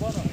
Bora.